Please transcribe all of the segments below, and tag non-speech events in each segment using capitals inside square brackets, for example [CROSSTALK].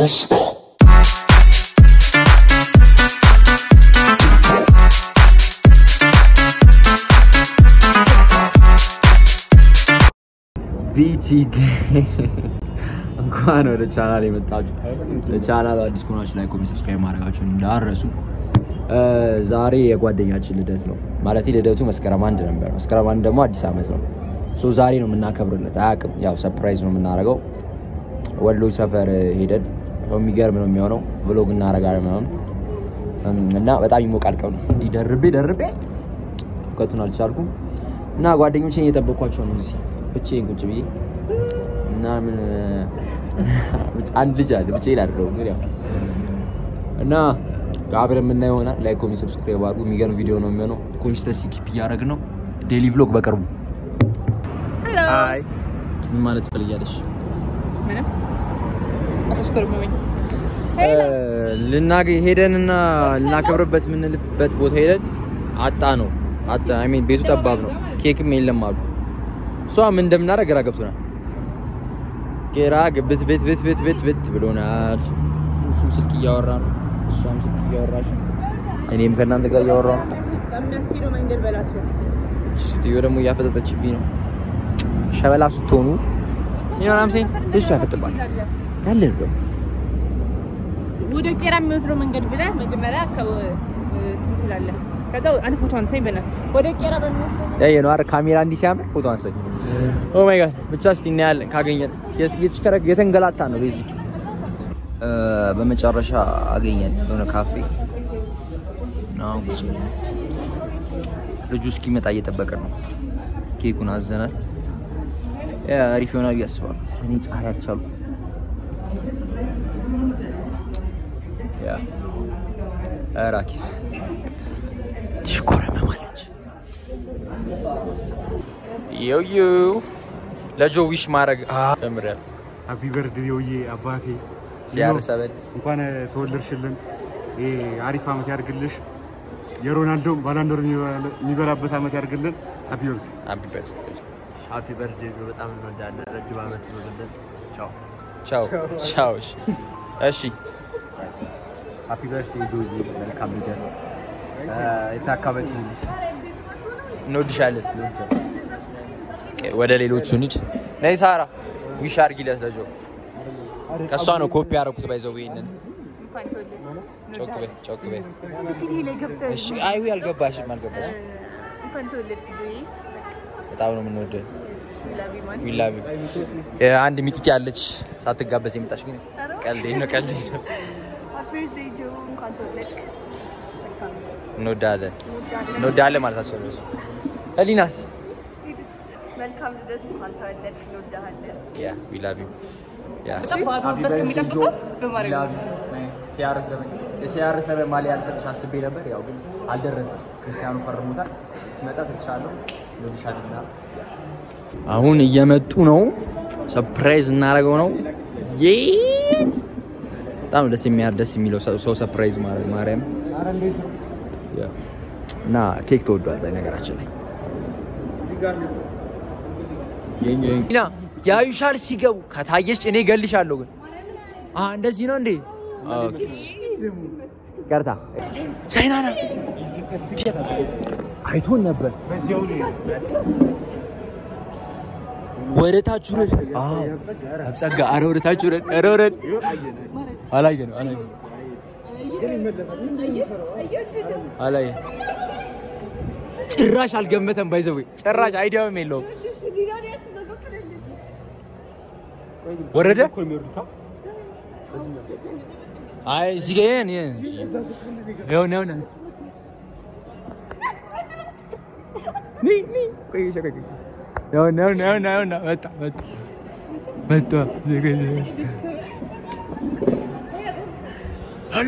gusta. [LAUGHS] ቢቲ እንኳን ወደ ቻናል የመጣችሁ ለቻናል አዲስ ከሆናችሁ ላይ ኮሜንት ሰብስክራይብ ማድረጋችሁን እንዳረሱ። ዛሬ የጓደኛችን ልደት ነው። ማለት ልደቱ መስከረም አንድ ነበር። መስከረም አንድ ደግሞ አዲስ ዓመት ነው። ሶ ዛሬ ነው የምናከብርለት። አያውቅም። ያው ሰርፕራይዝ ነው የምናደርገው። ወሎ ሰፈር ሄደን የሚገርም ነው የሚሆነው። vlog እናደርጋለን ምናምን እና በጣም ይሞቃል ቀኑ። እንዲህ ደርቤ ደርቤ እውቀቱን አልቻልኩም እና ጓደኞቼን እየጠበኳቸው ነው እዚህ ብቻዬን ቁጭ ብዬ እና ምን አንድ ልጅ አለ ብቻዬን አይደለሁም ግን ያው እና አብረን የምናየው ይሆናል። like፣ comment፣ subscribe አድርጉ። የሚገርም ቪዲዮ ነው የሚሆነው። consistency keep እያደረግን ነው። daily vlog በቅርቡ። ምን ማለት ትፈልጊያለሽ? ምንም ልናገ ሄደንና ልናከብርበት የምንልበት ቦታ ሄደን አጣ ነው አጣ አይ ሚን ቤቱ ጠባብ ነው። ኬክም የለም አሉ። እሷ ምን እንደምናደርግ ግራ ገብቶናል። ግራ ግብት ቤት ቤት ቤት ቤት ቤት ብሎናል። እሱም ስልክ እያወራ ነው፣ እሷም ስልክ እያወራች ነው፣ እኔም ከእናንተ ጋር እያወራ ነው። ሴትዮ ደግሞ እያፈጠጠችብኝ ነው። ሸበላ ስትሆኑ ይኖራም ሴ እሱ ያፈጥባት ያለ ነው ወደ ቄራ የሚወስደው መንገድ ብለህ መጀመሪያ ትላለህ። ከዛ አንድ ፎቶ አንሳኝ በና ወደ ቄራ በሚወስደው ያየ ነው አይደል? ካሜራ እንዲህ ሲያምር ፎቶ አንሳኝ። ኦ ማይ ጋድ ብቻ እስቲ እናያለን ካገኘን። የተሽከረከ የተንገላታ ነው በዚህ በመጨረሻ አገኘን የሆነ ካፌ ነው ልጁ እስኪመጣ እየጠበቅን ነው። ኬኩን አዘናል። Yeah አሪፍ ይሆናል ብዬ አስባለሁ። እኔ ፀሐይ አልቻልኩም። Yeah አራኪ ትሽኮረመማለች። ዮዩ ለጆ wish ማድረግ ጀምሬያለሁ። happy birthday ውዬ አባቴ CR seven እንኳን ተወለድሽልን። ይሄ አሪፍ አመት ያድርግልሽ። የሮናልዶም Ballon d'Or የሚበላበት አመት ያድርግልን። Happy birthday። Happy birthday። Happy birthday በጣም እንወዳለን። ረጅም አመት ይኖርልን። ቻው ቻው ቻው። እሺ እሺ happy birthday ጆጂ፣ መልካም ልደት፣ የተሳካ ዓመት ይሁንልሽ። እንወድሻለን። ወደ ሌሎቹ እንሂድ። ነይ ሳራ wish አድርጊለት ለጆ። ከእሷ ነው ኮፒ ያደረኩት። By the way ይሄንን ጮክ በይ ጮክ በይ። እሺ አይ አልገባሽም አልገባሽም። በጣም ነው የምንወደው። Love you man we love you። አንድ ሚጢጢ ያለች ሳትጋበዝ የመጣች ግን ቀልዴ ነው ቀልዴ ነው። እንወዳለን እንወዳለን። ማለት አስፈልግ ህሊናስ መልካም ልደት እንኳን ተወለድ እንወዳለን። ያ ዊ ላቭ ዩ ያ ባዶበት ከሚጠብቀው በማድረግ የሲያር ሰበን ማሊያ ልሰጥሽ አስቤ ነበር፣ ያው ግን አልደረሰም። ክርስቲያኑ ፈርሞታል። ሲመጣ ሰጥሻለሁ። ይወድሻልና አሁን እየመጡ ነው። ሰርፕራይዝ እናደርገው ነው። የት በጣም ደስ የሚያር ደስ የሚለው ሰው ማድረግ ማርያም ያ እና ኬክ ተወዷል። በነገራችን ላይ ና ያዩሻል ሲገቡ ከታየሽ እኔ ገልሻለሁ። ግን አ እንደዚህ ነው እንዴ? ኦኬ ቀርታ ቻይና ና አይቶን ነበር። ወደ ታች ውረድ። አዎ አብጸጋ፣ ኧረ ወደ ታች ውረድ። ኧረ ውረድ። አላየነው አላየነው አላየ ጭራሽ አልገመተም። By the way ጭራሽ idea ውም የለውም። ወረደ። አይ እዚህ ጋር ነው ነው እዚህ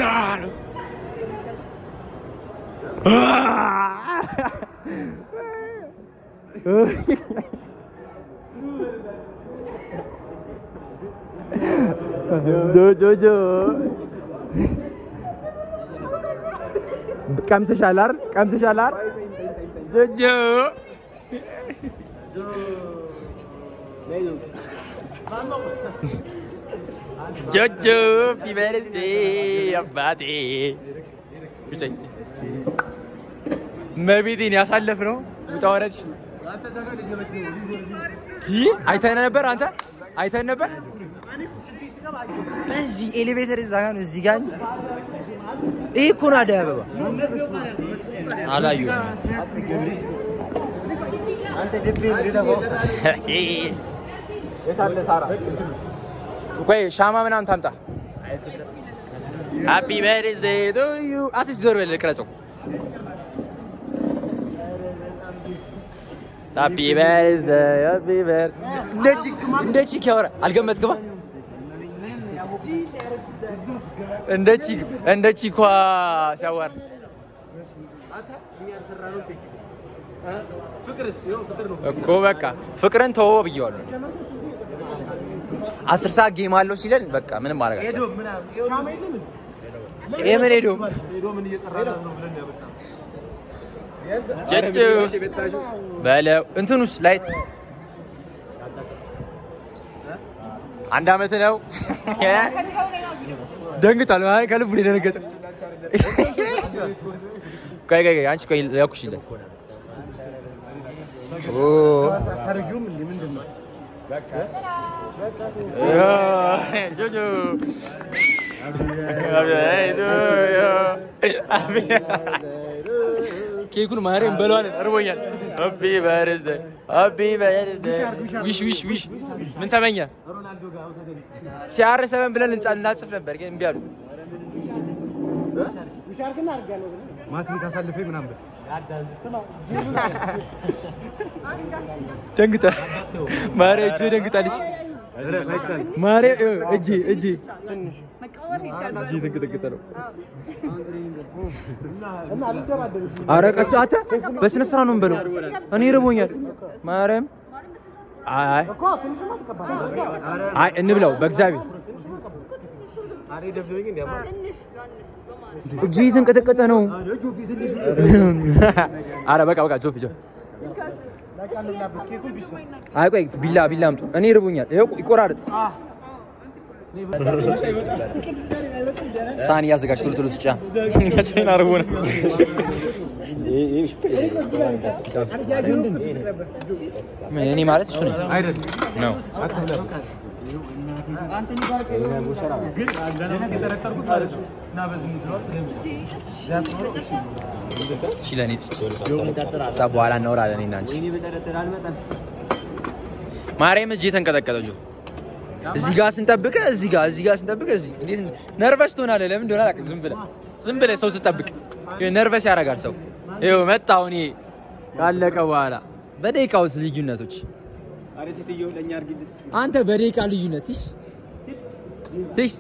ጋር እዚህ ጋር ሄሎ ሄሎ ጆ ጆ ጆጆ ቢበርስዴ አባቴ ቁጨኝ መቤቴን ያሳለፍ ነው ውጣ ወረድ አይተህ ነበር አንተ አይተህ ነበር እዚህ ኤሌቬተር እዛ ጋር ነው እዚህ ጋር እንጂ ይህ እኮ ነው አደይ አበባ አላየሁም ቆይ ሻማ ምናምን ታምጣ። Happy birthday to you አትስ ዞር በል ቅረጸው happy birthday happy birth እንደ chick ያወራል አልገመትክማ እንደ chick እንደ chick ዋ ሲያወራ። እኮ በቃ ፍቅርን ተወው ብዬዋለሁ። አስር ሰዓት game አለው ሲለን በቃ ምንም ማድረግ አልቻልንም። ይሄ ምን ሄዶ ጨጭ በለው እንትኑስ light አንድ አመት ነው። አይ ከልቡ ነው የደነገጠ። ቆይ ቆይ ቆይ አንቺ ቆይ ያኩሽለት ጆጆ ኬኩን ማርያም በለዋለን። እርቦኛል። Happy birthday happy birthday wish wish wish ምን ተመኘ? CR seven ብለን እናጽፍ ነበር ግን እምቢ አሉ። ማትሪክ አሳልፈኝ ምናምን ደንግጣ ማርያም እጅ ደንግጣለች። ማርያም እጅ እጅ ደንግጠ ነው። ኧረ ቀስ አንተ በስነ ስርዓት ነው የምበለው። እኔ ርቦኛል። ማርያም አይ አይ እንብላው በእግዚአብሔር እጅ የተንቀጠቀጠ ነው። አረ በቃ በቃ ጆፍ ጆፍ አይ ቆይ ቢላ ቢላ አምጡ። እኔ ርቦኛል። ይኸው ይቆራረጥ። ሳህን እያዘጋጅ ቶሎ ቶሎ ስጫ። እኔ ማለት እሱ ነኝ ነው። በኋላ እናወራለን እኔና አንቺ። ማርያም እጅ የተንቀጠቀጠ ጆ እዚህ ጋር ስንጠብቅ እዚህ ጋር እዚህ ጋር ስንጠብቅ እዚህ ነርቨስ ትሆናለህ? ለምን እንደሆነ አላውቅም። ዝም ብለህ ዝም ብለህ ሰው ስጠብቅ ነርቨስ ያደርጋል ሰው። ይኸው መጣሁ እኔ ካለቀ በኋላ። በደቂቃ ውስጥ ልዩነቶች። አንተ በደቂቃ ልዩነት ትሽ? ትሽ?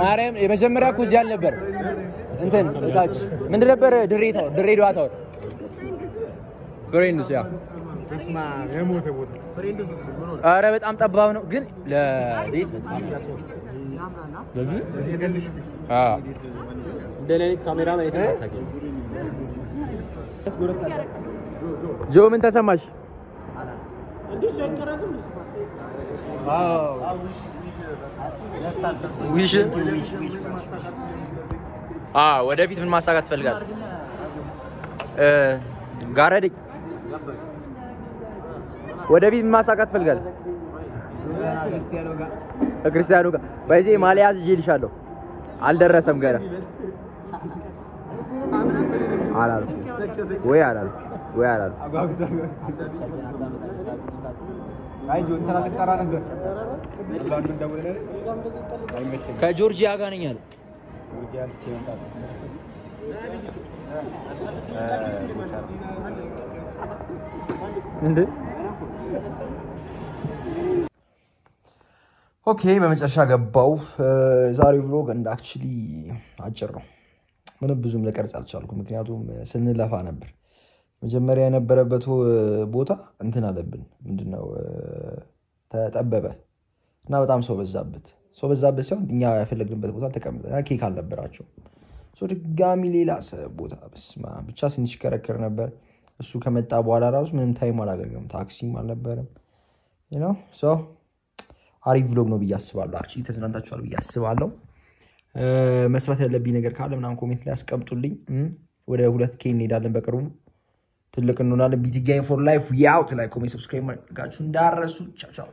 ማርያም የመጀመሪያ እኮ እዚህ አልነበር እንትን እታች። ምንድን ነበር ድሬዳዋ ድሬዳዋ tower። Friends yeah ኧረ በጣም ጠባብ ነው ግን ለቤት ጆ ምን ተሰማሽ? ዊሽ? ወደፊት ምን ማሳካት ትፈልጋለህ? እ ጋረደኝ ወደፊት ማሳካት ትፈልጋለህ? ከክርስቲያኑ ጋር በዚህ ማሊያዝ ይዤልሻለሁ። አልደረሰም ገና አላልኩም ወይ አላልኩም ወይ አላልኩም። ከጆርጂያ ጋር ነኝ አለ። እንዴ okay፣ በመጨረሻ ገባው። ዛሬው vlog እንደ actually አጭር ነው። ምንም ብዙም ልቀርጽ አልቻልኩም፣ ምክንያቱም ስንለፋ ነበር። መጀመሪያ የነበረበት ቦታ እንትን አለብን፣ ምንድነው ተጠበበ እና በጣም ሰው በዛበት። ሰው በዛበት ሲሆን እኛ ያፈለግንበት ቦታ ተቀምጠ ኬክ አልነበራቸው። ድጋሚ ሌላ ቦታ ብቻ ስንሽከረከር ነበር። እሱ ከመጣ በኋላ ራሱ ምንም time አላገኘም፣ ታክሲም አልነበረም። አሪፍ vlog ነው ብዬ አስባለሁ። Actually ተዝናንታችኋል ብዬ አስባለሁ። መስራት ያለብኝ ነገር ካለ ምናምን comment ላይ አስቀምጡልኝ። ወደ ሁለት K እንሄዳለን በቅርቡ ትልቅ እንሆናለን። ቢቲ ጋይም ፎር ላይፍ ያውት ላይ ኮሜንት ሰብስክራይብ ማድረጋችሁ እንዳረሱ። ቻው